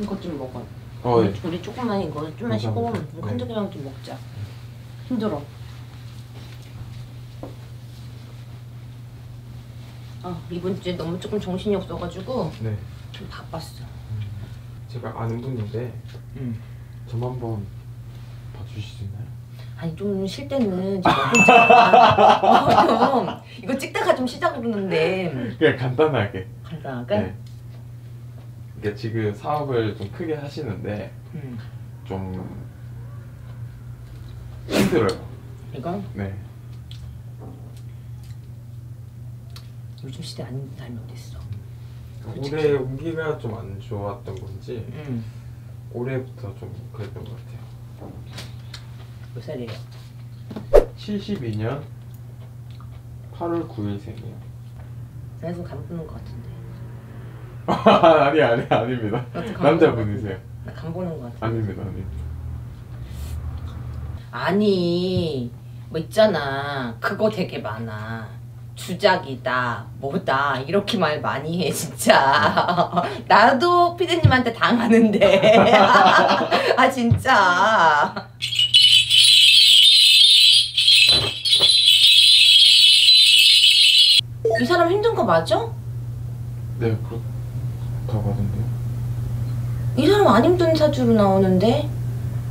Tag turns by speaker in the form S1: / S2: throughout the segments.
S1: 이것 좀 먹어.
S2: 어,
S1: 우리,
S2: 네.
S1: 우리 조금만 이거 좀 마시고
S2: 감사합니다. 네.
S1: 좀 먹자. 힘들어. 아 이번 주에 너무 조금 정신이 없어가지고
S2: 네.
S1: 좀 바빴어.
S2: 제가 아는 분인데
S1: 응.
S2: 좀 한번 봐주실 수 있나요?
S1: 아니 좀 쉴 때는 좀. 어, 좀 이거 찍다가 좀 쉬자고 그러는데
S2: 그냥 간단하게.
S1: 간단하게.
S2: 네. 그러니까 지금 사업을 좀 크게 하시는데
S1: 음.
S2: 좀 힘들어요.
S1: 이거
S2: 네.
S1: 요즘 시대 아닌 사람이 어딨어.
S2: 올해 운기가 좀 안 좋았던 건지
S1: 음.
S2: 올해부터 좀 그랬던 것 같아요.
S1: 몇 살이에요?
S2: 72년 8월 9일생이요.
S1: 내가 좀 감꾸는 것 같은데.
S2: 아니 아니 아닙니다. 남자분이세요.
S1: 나 감보는 것 같아.
S2: 아닙니다 아닙니다.
S1: 아니 뭐 있잖아 그거 되게 많아 주작이다 뭐다 이렇게 말 많이 해 진짜 나도 피디님한테 당하는데 아 진짜 이 사람 힘든 거 맞아?
S2: 네 그렇 다고 하던데요.
S1: 이 사람 안 힘든 사주로 나오는데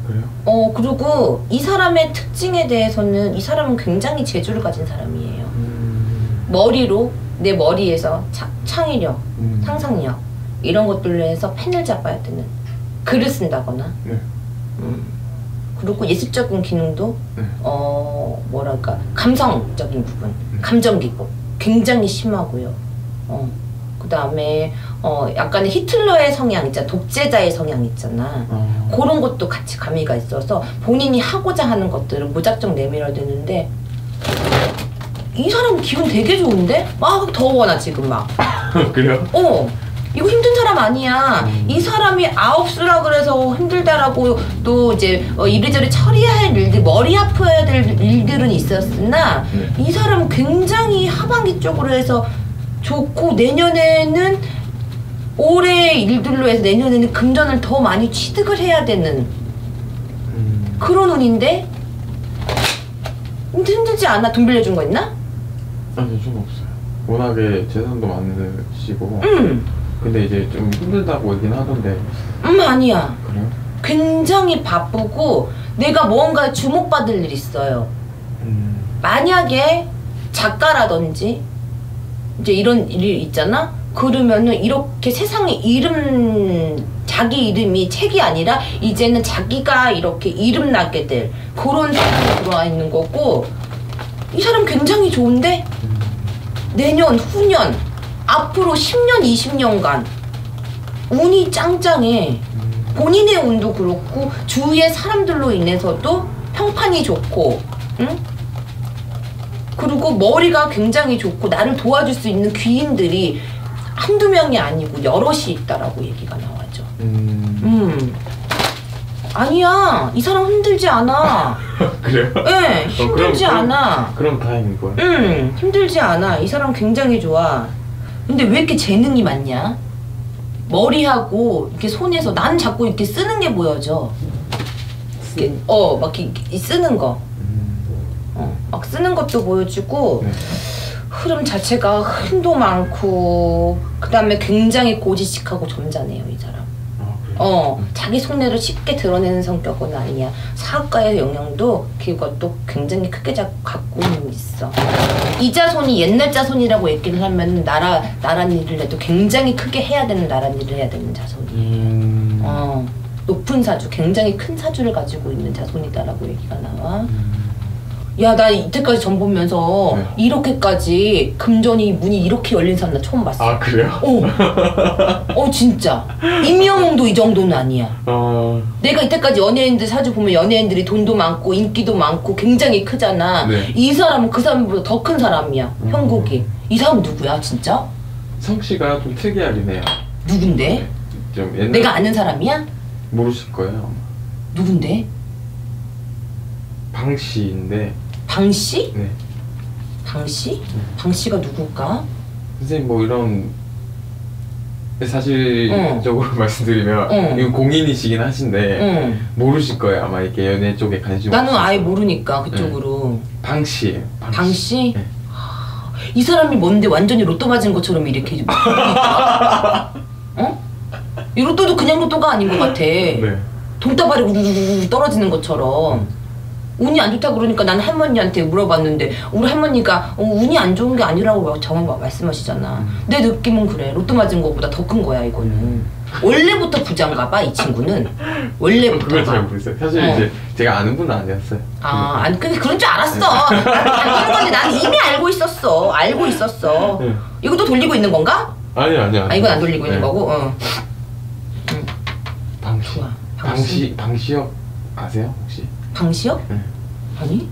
S2: 그래요?
S1: 어 그리고 이 사람의 특징에 대해서는 이 사람은 굉장히 재주를 가진 사람이에요
S2: 음.
S1: 머리로 내 머리에서 차, 창의력,
S2: 음.
S1: 상상력 이런 것들로 해서 펜을 잡아야 되는 글을 쓴다거나
S2: 네.
S1: 그리고 예술적인 기능도
S2: 네.
S1: 어 뭐랄까 감성적인 부분,
S2: 음.
S1: 감정 기복 굉장히 심하고요. 어 그 다음에 어 약간의 히틀러의 성향 있잖아, 독재자의 성향 있잖아.
S2: 어.
S1: 그런 것도 같이 가미가 있어서 본인이 하고자 하는 것들을 무작정 내밀어대는데 이 사람 기분 되게 좋은데? 막 더워 나 지금 막.
S2: 그래요?
S1: 어 이거 힘든 사람 아니야.
S2: 음.
S1: 이 사람이 아홉 수라 그래서 힘들다라고 또 이제 어, 이리저리 처리해야 할 일들, 머리 아파야 될 일들은 있었으나
S2: 네.
S1: 이 사람은 굉장히 하반기 쪽으로 해서 좋고 내년에는 올해 일들로 해서 내년에는 금전을 더 많이 취득을 해야 되는
S2: 음.
S1: 그런 운인데 힘들지 않아? 돈 빌려준 거 있나?
S2: 아니 좀 없어요. 워낙에 재산도 많으시고
S1: 응,
S2: 근데 이제 좀 힘들다고 얘긴 하던데
S1: 음 아니야.
S2: 그래요?
S1: 굉장히 바쁘고 내가 뭔가 주목받을 일 있어요.
S2: 음.
S1: 만약에 작가라든지 이제 이런 일이 있잖아. 그러면은 이렇게 세상에 이름 자기 이름이 책이 아니라 이제는 자기가 이렇게 이름 나게 될 그런 상황이 들어와 있는 거고 이 사람 굉장히 좋은데
S2: 음.
S1: 내년 후년 앞으로 10년 20년간 운이 짱짱해.
S2: 음.
S1: 본인의 운도 그렇고 주위의 사람들로 인해서도 평판이 좋고 응? 그리고 머리가 굉장히 좋고 나를 도와줄 수 있는 귀인들이 한두 명이 아니고 여럿이 있다라고 얘기가 나와죠.
S2: 음.
S1: 음. 아니야. 이 사람 힘들지 않아.
S2: 그래요?
S1: 예, 힘들지
S2: 그럼-
S1: 않아.
S2: 그럼 다행인 거예요.
S1: 응, 힘들지 않아. 이 사람 굉장히 좋아. 근데 왜 이렇게 재능이 많냐? 머리하고 이렇게 손에서 나는 자꾸 이렇게 쓰는 게 보여져. 이렇게 어, 막 이렇게 쓰는 거.
S2: 음.
S1: 어, 막 쓰는 것도 보여주고
S2: 네.
S1: 흐름 자체가 힘도 많고 그다음에 굉장히 고지식하고 점잖해요, 이 사람.
S2: 아?
S1: 어, 자기 속내를 쉽게 드러내는 성격은 아니야. 사학과의 영향도 그것도 굉장히 크게 자, 갖고는 있어. 이 자손이 옛날 자손이라고 얘기를 하면 나라 나란 일을 해도 굉장히 크게 해야 되는 나란 일을 해야 되는 자손이.
S2: 음.
S1: 어, 높은 사주, 굉장히 큰 사주를 가지고 있는 자손이다라고 얘기가 나와.
S2: 음.
S1: 야, 나 이때까지 전 보면서
S2: 네.
S1: 이렇게까지 금전이 문이 이렇게 열린 사람 나 처음 봤어.
S2: 아 그래요?
S1: 어, 어 진짜. 임영웅도 이 정도는 아니야.
S2: 아.
S1: 내가 이때까지 연예인들 사주 보면 연예인들이 돈도 많고 인기도 많고 굉장히 크잖아.
S2: 네.
S1: 이 사람은 그 사람보다 더 큰 사람이야.
S2: 음.
S1: 형국이. 이 사람 누구야, 진짜?
S2: 성 씨가 좀 특이하긴 해요.
S1: 누군데?
S2: 좀 옛날
S1: 내가 아는 사람이야?
S2: 모르실 거예요.
S1: 누군데?
S2: 방 씨인데
S1: 방씨?
S2: 네.
S1: 방씨?
S2: 네.
S1: 방씨가 누굴까?
S2: 선생님 뭐 이런 사실적으로 말씀드리면
S1: 응.
S2: 이건 공인이시긴 하신데
S1: 응.
S2: 모르실 거예요 아마 이게 연애 쪽에 관심
S1: 나는
S2: 없으셔서.
S1: 아예 모르니까 그쪽으로.
S2: 방씨예요
S1: 방 씨?
S2: 네.
S1: 이 사람이 뭔데 완전히 로또 맞은 것처럼 이렇게 어? 이 로또도 그냥 로또가 아닌 것 같아.
S2: 네.
S1: 돈다발이 우르르르 떨어지는 것처럼 운이 안 좋다 그러니까 난 할머니한테 물어봤는데 우리 할머니가 어, 운이 안 좋은 게 아니라고 정말 말씀하시잖아.
S2: 음.
S1: 내 느낌은 그래. 로또 맞은 것보다 더 큰 거야 이거는. 원래부터 부자인가 봐 이 친구는. 원래부터.
S2: 그걸 잘 모르겠어요 사실
S1: 어.
S2: 이제 제가 아는 분은 아니었어요
S1: 아, 아니 근데 그런 줄 알았어. 당연한 건데 난 이미 알고 있었어. 알고 있었어.
S2: 네.
S1: 이것도 돌리고 있는 건가?
S2: 아니요 아니요
S1: 아 이건 안 돌리고 있는
S2: 네.
S1: 거고. 어. 좋아.
S2: 방씨 방씨역 아세요 혹시?
S1: 방시혁?
S2: 네.
S1: 아니?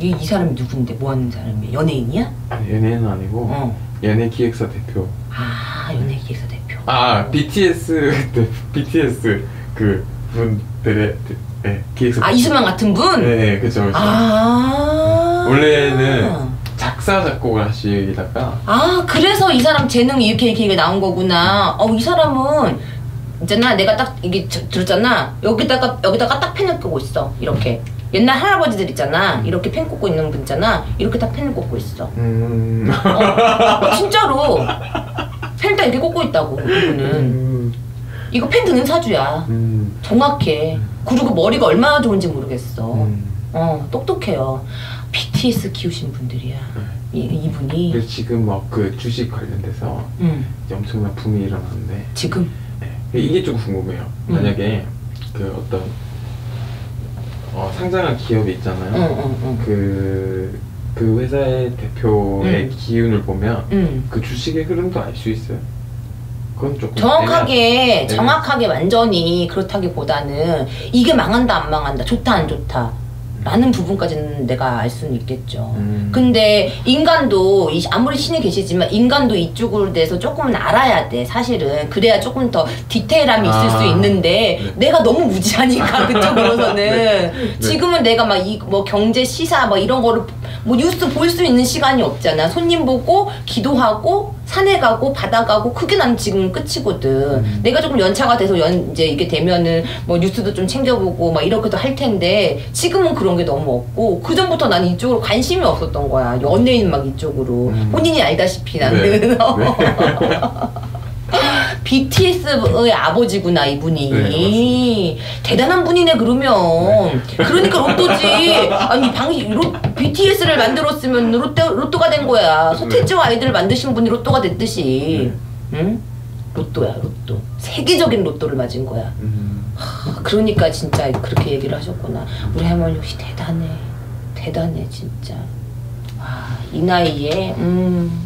S1: 이, 이 사람이 누군데? 뭐 하는 사람이야? 연예인이야?
S2: 아니 연예인은 아니고
S1: 어.
S2: 연예 기획사 대표
S1: 아, 연예 기획사 대표.
S2: 아
S1: 어.
S2: BTS 네, BTS 그 분들의 네, 기획사
S1: 아, 이수만 같은 분?
S2: 네, 네 그죠 그죠
S1: 아.
S2: 원래는 작사 작곡을 하시다가
S1: 아, 그래서 이 사람 재능이 이렇게 이렇게 나온 거구나. 어, 이 사람은 있잖아. 내가 딱 이게 저- 들었잖아. 여기다가 여기다가 딱 펜을 꽂고 있어. 이렇게. 옛날 할아버지들 있잖아. 이렇게 펜 꽂고 있는 분 있잖아. 이렇게 딱 펜을 꽂고 있어.
S2: 음...
S1: 어, 진짜로. 펜딱 이렇게 꽂고 있다고. 이분은.
S2: 음...
S1: 이거 펜 드는 사주야.
S2: 음...
S1: 정확해. 그리고 머리가 얼마나 좋은지 모르겠어.
S2: 음...
S1: 어, 똑똑해요. BTS 키우신 분들이야. 이, 이분이.
S2: 지금 막 그 주식 관련돼서
S1: 음,
S2: 엄청난 붐이 일어나는데
S1: 지금.
S2: 네. 이게 좀 궁금해요
S1: 음.
S2: 만약에 그 어떤 어, 상장한 기업이 있잖아요
S1: 응, 응, 응.
S2: 그, 그 회사의 대표의
S1: 음.
S2: 기운을 보면
S1: 응.
S2: 그 주식의 흐름도 알 수 있어요. 그건 조금
S1: 정확하게,
S2: 애매하-
S1: 정확하게 완전히 그렇다기보다는 이게 망한다, 안 망한다, 좋다, 안 좋다. 라는 부분까지는 내가 알 수는 있겠죠.
S2: 음.
S1: 근데 인간도 이- 아무리 신이 계시지만 인간도 이쪽으로 대해서 조금은 알아야 돼 사실은 그래야 조금 더 디테일함이 있을
S2: 아.
S1: 수 있는데
S2: 네.
S1: 내가 너무 무지하니까 그쪽으로서는
S2: 네.
S1: 지금은 내가 막 이 뭐 경제 시사 뭐 이런 거를 뭐 뉴스 볼 수 있는 시간이 없잖아 손님 보고 기도하고 산에 가고 바다 가고 그게 난 지금 끝이거든
S2: 음.
S1: 내가 조금 연차가 돼서 연 이제 이게 되면은 뭐 뉴스도 좀 챙겨보고 막 이렇게도 할 텐데 지금은 그런 게 너무 없고 그 전부터 난 이쪽으로 관심이 없었던 거야 연예인 막 이쪽으로
S2: 음.
S1: 본인이 알다시피
S2: 네.
S1: 나는
S2: 네.
S1: BTS의 아버지구나 이분이.
S2: 네,
S1: 대단한 분이네 그러면. 그러니까 로또지. 아니 방이 로, BTS를 만들었으면 로또 로또가 된 거야. 서태지와 아이들을 만드신 분이 로또가 됐듯이. 응? 로또야 로또. 세계적인 로또를 맞은 거야.
S2: 음,
S1: 아, 그러니까 진짜 그렇게 얘기를 하셨구나. 우리 할머니 역시 대단해. 대단해 진짜. 와 이 나이에 음